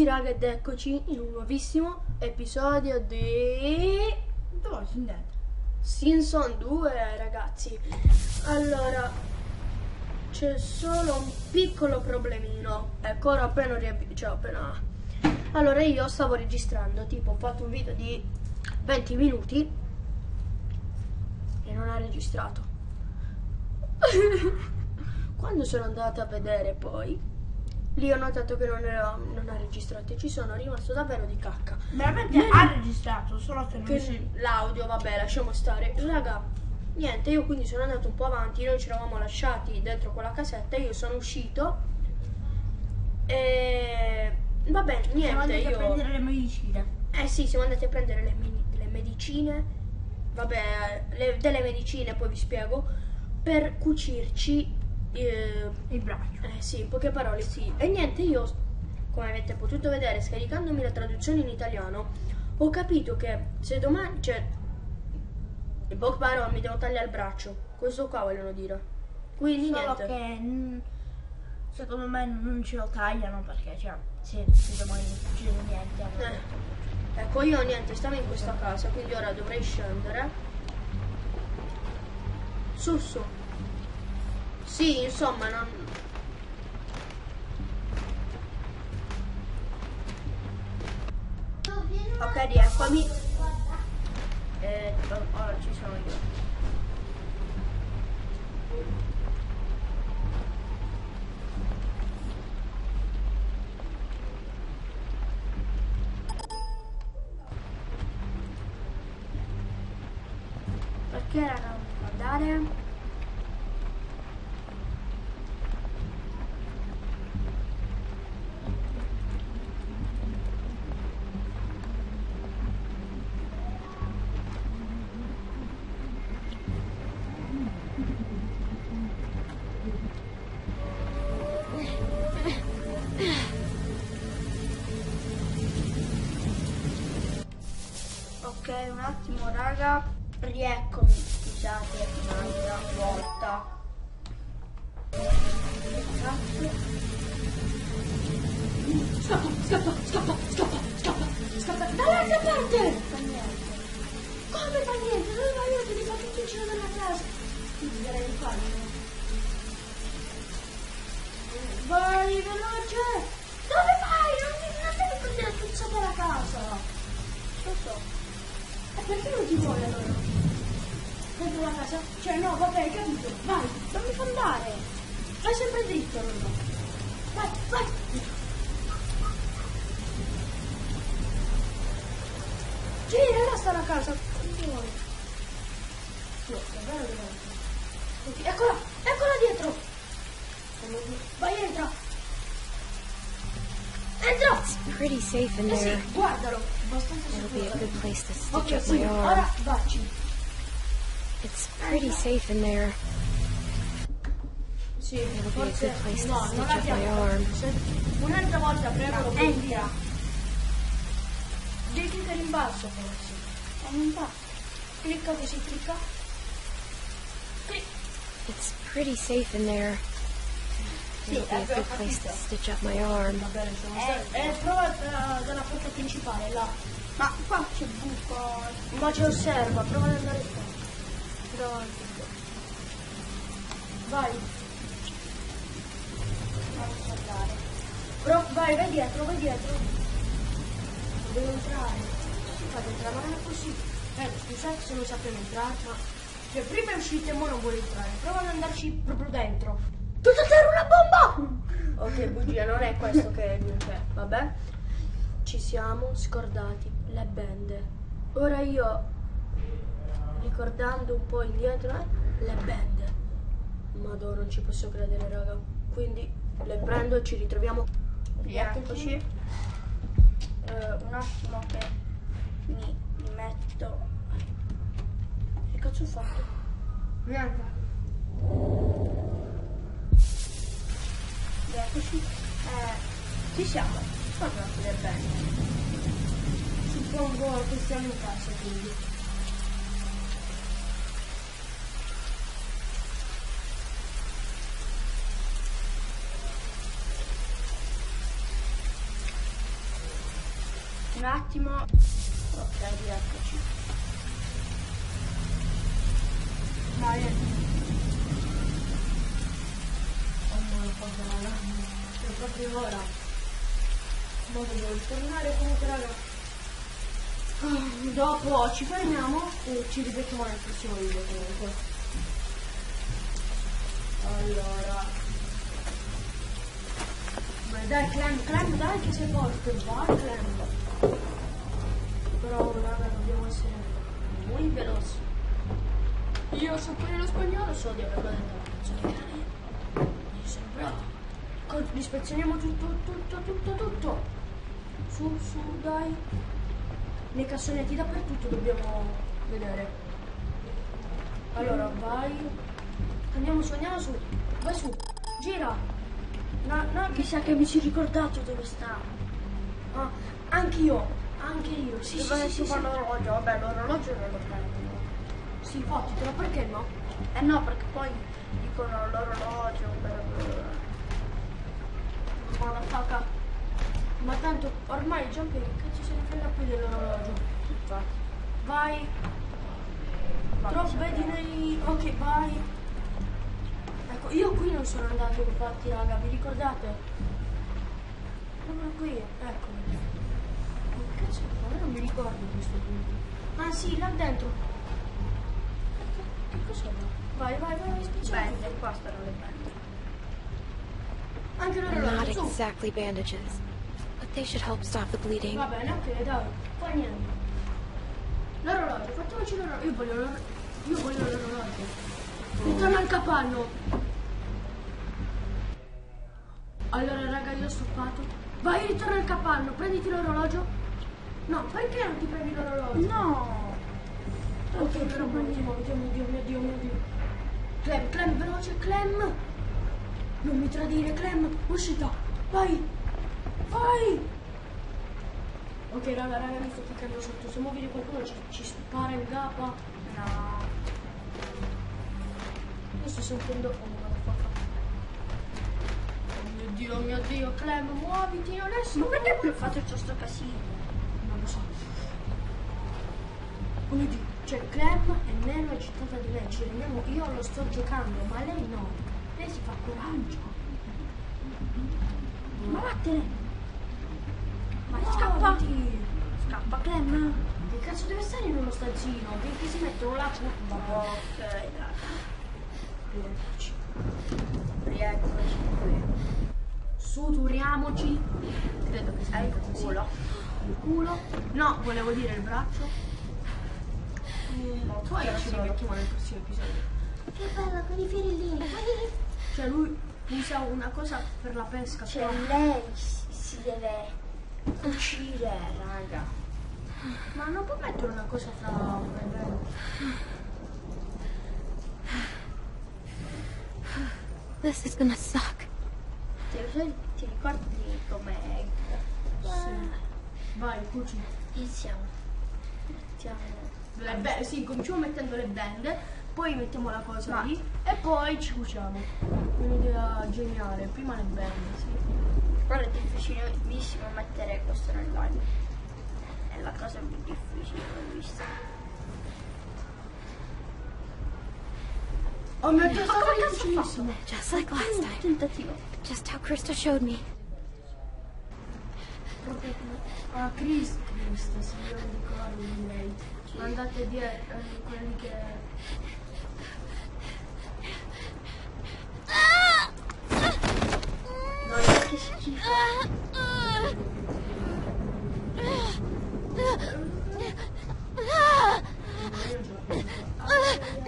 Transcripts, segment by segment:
tutti raga ed eccoci in un nuovissimo episodio di Dove sono dentro? Simpson 2 ragazzi. Allora c'è solo un piccolo problemino. Ecco ora appena riabi- cioè appena Allora io stavo registrando tipo ho fatto un video di 20 minuti E non ha registrato. Quando sono andata a vedere poi Lì ho notato che non, era, non ha registrato e ci sono rimasto davvero di cacca Veramente Bene. ha registrato, solo che non che si... l'audio, vabbè, lasciamo stare. Raga, niente, io quindi sono andato un po' avanti, noi ci eravamo lasciati dentro quella casetta, io sono uscito e vabbè, Siamo niente, andati a io prendere le medicine. Eh sì, siamo andati a prendere le, le medicine, vabbè, le- delle medicine, poi vi spiego, per cucirci eh, Il braccio. eh sì, in poche parole sì. E niente, io, come avete potuto vedere, scaricandomi la traduzione in italiano, ho capito che se domani, cioè, il Bog Baron mi devo tagliare il braccio. Questo qua vogliono dire. Quindi Solo niente. che secondo me non ce lo tagliano perché cioè, se, se domani non succede niente hanno Eh. Ecco, io niente, stavo in questa casa, quindi ora dovrei scendere. Su, su. Sì, insomma, non... Ok, rieccomi. Eh, ora ci sono io. Perché raga non andare? Un attimo raga, rieccomi, scusate un'altra volta. Scappa, scappa, scappa, scappa, scappa, scappa. Dall'altra parte! Fa niente. Come fa niente? Dove vai io? Ti dico tutto in giro della casa. Quindi direi di farlo. Vai, veloce! Dove vai? Non, ti, non devi prendere tutto della casa. Lo so. E perché non ti vuole allora? Dentro la casa? Cioè no, vabbè, hai capito. Vai, non mi fa andare. Vai sempre dritto allora. Vai, vai. Gira, ora sta la casa. Che vuole? No, davvero Eccola, eccola Pretty safe in there. It'll be a good place to stitch up my arm. It's pretty safe in there. Sì, be a good place to stitch up my arm. Un'altra volta premo lo Entra. Devi cliccare in basso forse. Fa. Clicca così, clicca. Clic- It's pretty safe in there. It'll be a good place to stitch up my arm. Eh. Eh, prova da- dalla porta principale, là. Ma qua c'è buco. Ma ci osserva, prova ad andare qua. Prova. Vai. Non. Pro- vai, vai dietro, vai dietro. Non devo entrare. Si fa entrare, ma non è possibile. Eh, scusate se non sappiamo entrare, ma... Cioè, prima è uscito e ora non vuole entrare. Prova ad andarci proprio dentro. Tutta terra una bomba! Ok, bugia, non è questo che dunque, vabbè. Ci siamo scordati le bende. Ora io, ricordando un po' indietro, eh, le bende. Madonna, non ci posso credere, raga. Quindi le prendo e ci ritroviamo. Rieccoci. Eh, un attimo che mi rimetto. Che cazzo ho fatto? Rieccoci. Eh, ci siamo. Guardate bene. Suppongo che siamo in casa, quindi. Un attimo. Ok, rieccoci. Dai. Oh no, cosa raga. È proprio ora. Ma devo ritornare comunque raga. Ah, Dopo ci fermiamo e ci ripetiamo nel prossimo video comunque. Allora. Beh dai Clem, Clem dai che sei forte, vai Clem. Però raga dobbiamo essere Muy veloci. io so pure lo spagnolo, so di averlo detto. Io sono bravo. Co- Ispezioniamo tutto, tutto, tutto, tutto. Su, su, dai. Nei cassonetti dappertutto dobbiamo vedere. Allora, vai. Andiamo su, andiamo su. Vai su. Gira. No, no, Mi sa che mi ci ricordato dove sta. Ah, anch'io. Anche io. Sì, sì, Dove sì, si sì, fa sì. l'orologio? Vabbè, l'orologio non lo prendo. Sì, fottitelo, perché no? Eh no, perché poi dicono l'orologio, bla bla. Ma tanto ormai Giampi che cazzo se ne frega più dell'orologio. Vai. Ma Troppo vedi nei. Ok, vai. Ecco, io qui non sono andato infatti raga, vi ricordate? Proprio qui, ecco. Che cazzo? Ma io non mi ricordo questo punto. Ah sì, là dentro. Che, che cos'è? Vai, vai, vai, vai, speciale. Bende, qua stanno le bende. Anche Not l'orologio, su. exactly bandages, they should help stop the bleeding. Va bene, ok, dai, fa niente. L'orologio, facciamoci l'orologio. Io voglio l'orologio. Io voglio l'orologio. Ritorna al capanno. Allora, raga, io ho stoppato. Vai, ritorna al capanno, prenditi l'orologio. No, perché non ti prendi l'orologio? No! Ok, però Dio, mio Dio, mio Dio. Clem, Clem, veloce, Clem. Non mi tradire, Clem. Uscita. Vai. Vai. Ok, raga, raga, mi sto cliccando sotto. Se muovi qualcuno ci, ci spara il gapa. No. Io sto sentendo... Oh. Oh mio Dio, mio Dio, Clem, muoviti adesso. Ma perché più fate tutto sto casino? Non lo so. Oh mio Dio, cioè Clem è meno agitata di me, ci rendiamo, io lo sto giocando, ma lei no. Lei si fa coraggio. Ma vattene! Ma Muoviti. scappa! Scappa Clem! Che cazzo deve stare in uno stanzino? Finché si mettono là. Ok, dai. Rieccoci. Rieccoci qui. Suturiamoci. Credo che sia il così. culo. Il culo. No, volevo dire il braccio. E poi ci rivecchiamo nel prossimo episodio. Che bello con i fiorellini. Cioè lui usa una cosa per la pesca. Cioè però- lei si deve uccidere, raga. Ma non può mettere una cosa fra. This is gonna suck. Ti, ti ricordi com'è? Sì. Vai, cuci. Iniziamo. Mettiamo. Le be- sì, cominciamo mettendo le bende, poi mettiamo la cosa Ma- lì e poi ci cuciamo. Un'idea geniale. Prima le bende, sì. Guarda, è difficilissimo mettere questo nell'olio. È la cosa più difficile che ho visto. Oh mio Dio, fa? difficilissimo. Just like last time. tentativo. Just how Krista showed me. Ah, Chris, Cristo, se io mi ricordo di lei. Andate dietro, eh, quelli che... No, che schifo. Forza, Clem, forza, Clem.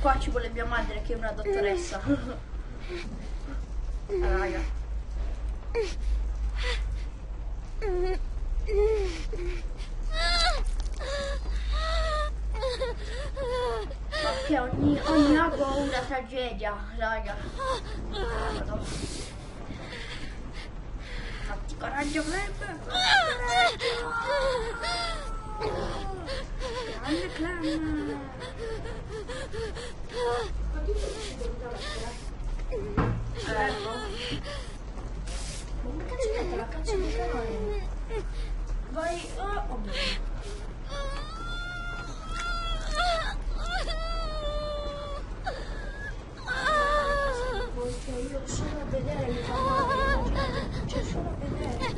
Qua ci vuole mia madre che è una dottoressa. Raga. Ma che ogni Ogni, ogni ago ha una tragedia, raga. Madonna. Fatti coraggio, Clem. Grande Clem. Ecco. Ma che cazzo mette la cazzo di canale? Vai. Oh, oh mio. Perché io solo a vedere mi fa male. Cioè solo a vedere.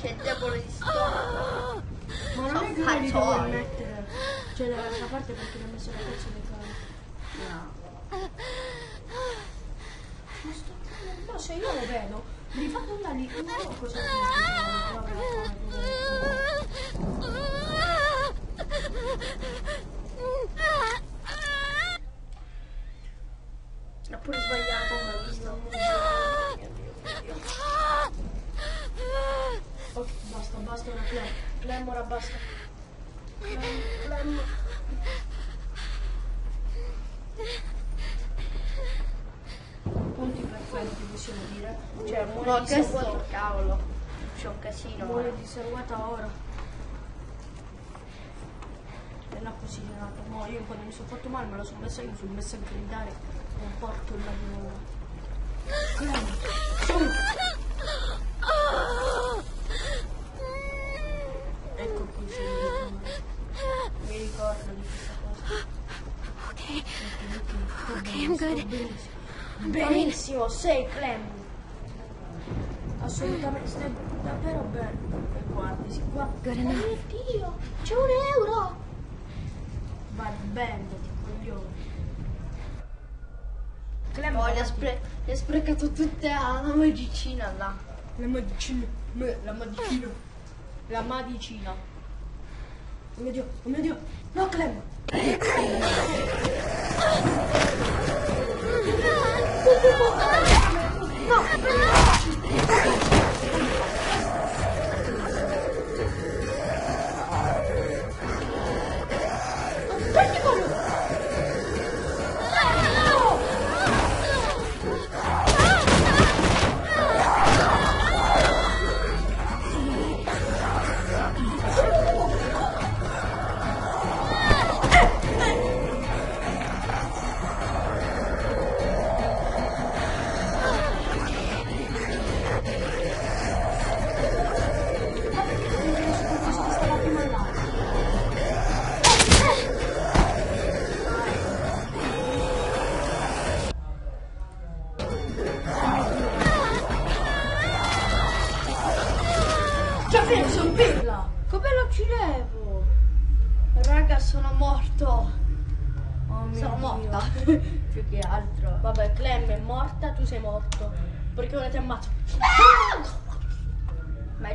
Che debole di stomaco. Ma non è che Sono io li devo fagioli. rimettere. Cioè dall'altra parte perché mi ha messo la cazzo di cane. No. Ma sto Ma se io lo vedo, mi fa nulla lì. Non so cosa Ha pure sbagliato ho visto. Ok, basta, basta ora Clem. Clem ora basta. Clem, Clem. Possiamo dire. Cioè, No, muore che disseguata. sto cavolo. C'è un casino. Muore disseguata ora. E l'ha considerato. No, io quando mi sono fatto male me lo sono messa io, mi sono messa a gridare. Non porto il lavoro. Ecco qui mi ricordo. Di questa cosa. Okay. Ok, Okay, I'm good. Benissimo. Sei Clem. Assolutamente, stai davvero bene. E guardi, si qua. Oh mio Dio, c'è un euro. Vai bene, ti coglione. Clem, Oh, le ha, spre- le ha sprecato tutte alla medicina là. La medicina. Me- La medicina. La medicina. Oh mio Dio, oh mio Dio. No, Clem. Stava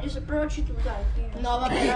Meglio se provaci tu, dai. Dio. No, vabbè,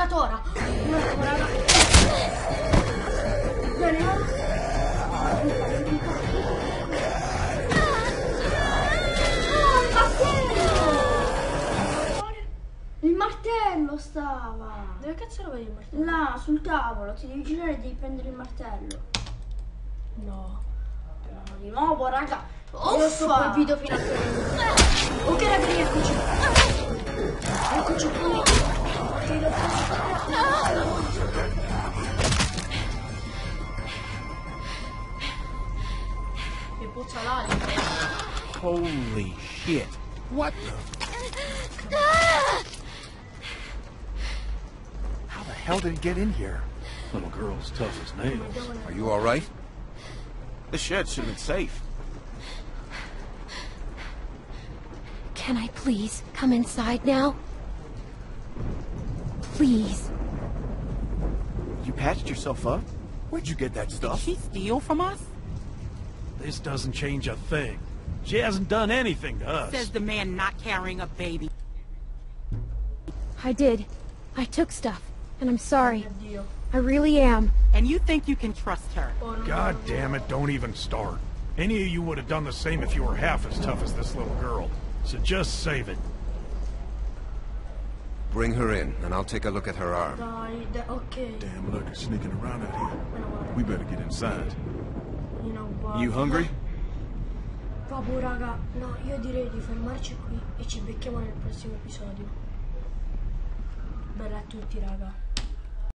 Cazzo, si è bloccato ora. Un attimo, raga. Bene, no? Il martello stava. Dove cazzo lo vedi il martello? Là, sul tavolo. Ti devi girare e devi prendere il martello. No. No, di nuovo, raga. Io sto Uffa. col video fino a Ok ragazzi, eccoci. Eccoci qui. Ok, Mi puzza l'alito. Holy shit. What the? How the hell did it get in here? Little girl's tough as nails. Are you all right? The shed should have been safe. Can I please come inside now? Please. You patched yourself up? Where'd you get that Did stuff? she steal from us? This doesn't change a thing. She hasn't done anything to us. Says the man not carrying a baby. I did. I took stuff, and I'm sorry. I really am. And you think you can trust her? God damn it, don't even start. Any of you would have done the same if you were half as tough as this little girl. So just save it. Bring her in, and I'll take a look at her arm. Dai, dai, ok. Damn luck is sneaking around out here. We better get inside. You know what? You hungry? Vabbè raga, no, io direi di fermarci qui e ci becchiamo nel prossimo episodio. Bella a tutti, raga.